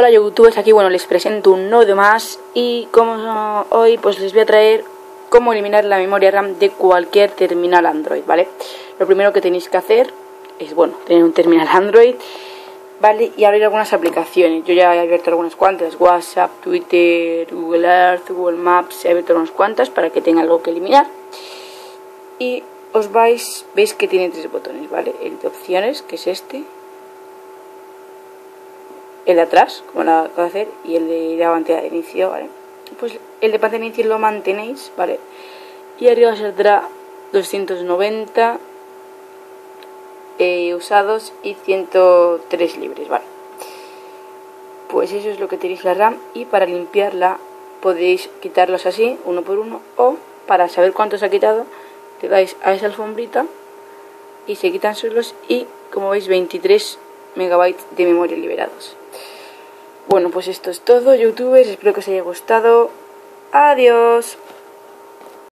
Hola youtubers, aquí bueno les presento un nodo más y como hoy pues les voy a traer cómo eliminar la memoria RAM de cualquier terminal Android, ¿vale? Lo primero que tenéis que hacer es, bueno, tener un terminal Android, ¿vale? Y abrir algunas aplicaciones. Yo ya he abierto algunas cuantas, WhatsApp, Twitter, Google Earth, Google Maps, he abierto unas cuantas para que tenga algo que eliminar. Y os vais, veis que tiene tres botones, ¿vale? El de opciones, que es este, el de atrás, como lo acabo hacer, y el de la pantalla de inicio, ¿vale? Pues el de pantalla de inicio lo mantenéis, ¿vale? Y arriba saldrá 290 eh, usados y 103 libres, ¿vale? Pues eso es lo que tenéis la RAM y para limpiarla podéis quitarlos así, uno por uno, o para saber cuántos ha quitado, le dais a esa alfombrita y se quitan solos y como veis 23 megabytes de memoria liberados. Bueno, pues esto es todo, youtubers. Espero que os haya gustado. Adiós.